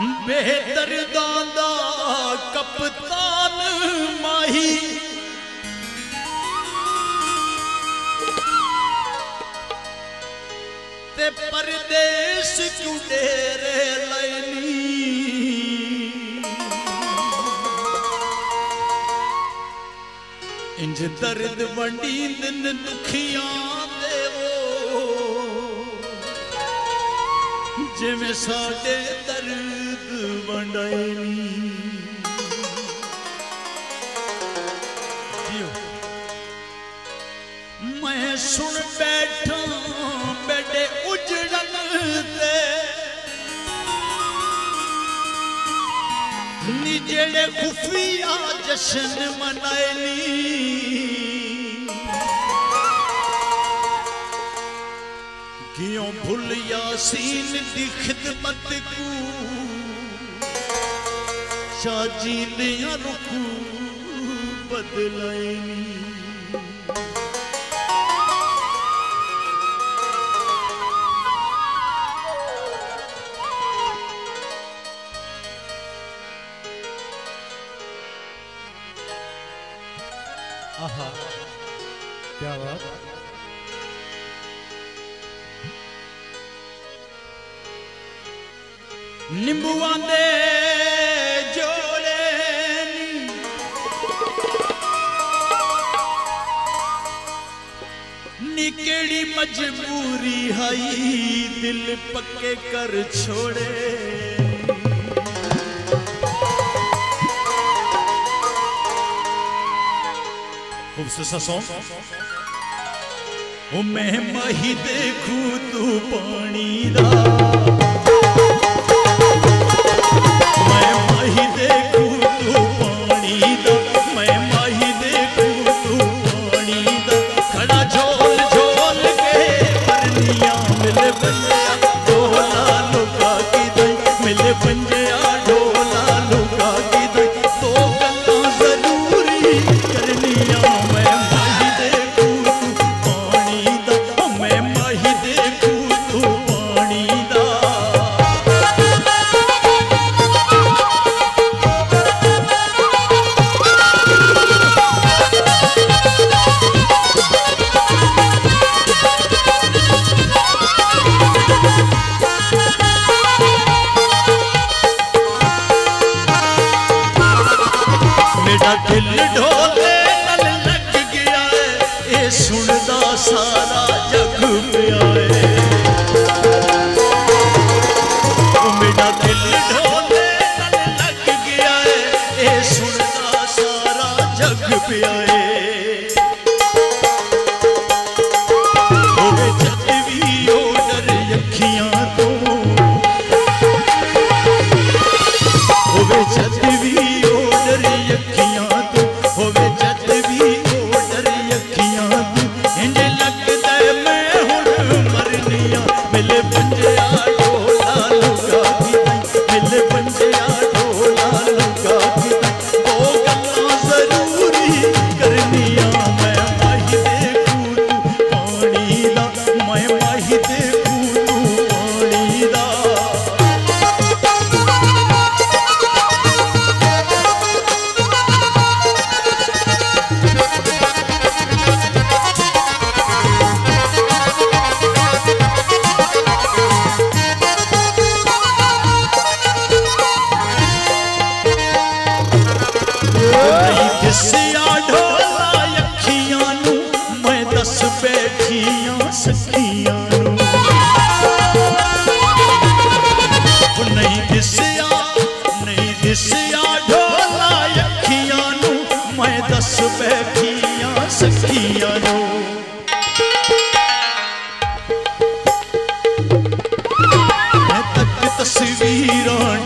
ਬੇਦਰਦਾਂ ਦਾ ਕਪਤਾਨ ਮਾਹੀ। ਤੇ ਪਰਦੇਸ ਕਿਉਂ ਡੇਰੇ ਲੈਨੀ। ਇੰਜ ਦਰਦ ਵੰਡੀਂਦਨ ਦੁਖੀਆਂ ਜਿਵੇਂ ਸਾਡੇ ਦਰਦ ਵੰਡਾਇਨੀ ਜਿਓ, ਮੈਂ ਸੁਣ ਬੈਠਾ ਬੈਠੇ ਉਜੜਨ ਤੇ। ਨੀ ਜਿਹੜੇ ਖੁਫੀਆ ਜਸ਼ਨ ਮਨਾਇਨੀ क्यों भुल यासीन दी खिदमत को? शाजी ने रुकू बदलाई। आहा क्या बात? ਨਿੰਬੂਆਂ ਦੇ ਜੋੜੇ ਨੀ ਨੀ ਕਿਹੜੀ ਮਜਬੂਰੀ ਹਾਈ ਦਿਲ ਪੱਕੇ ਕਰ ਛੋੜੇ खूबसूरत सा सॉन्ग ओ मैं माही देखू तू पानी दा मैं माही देखू ਮੇਰਾ ਦਿਲ ਢੋਲੇ ਨਾਲ ਲੱਗ ਗਿਆ ਏ ਇਹ ਸੁਣਦਾ ਸਾਰਾ ਜਗ ਨਹੀਂ ਦਿਸਿਆ ਨਹੀਂ ਦਿਸਿਆ ਢੋਲਾ ਅੱਖੀਆਂ ਨੂੰ ਮੈਂ ਦੱਸ ਬੈਠੀਆਂ ਸਖੀਆਂ ਨੂੰ ਤਸਵੀਰਾਂ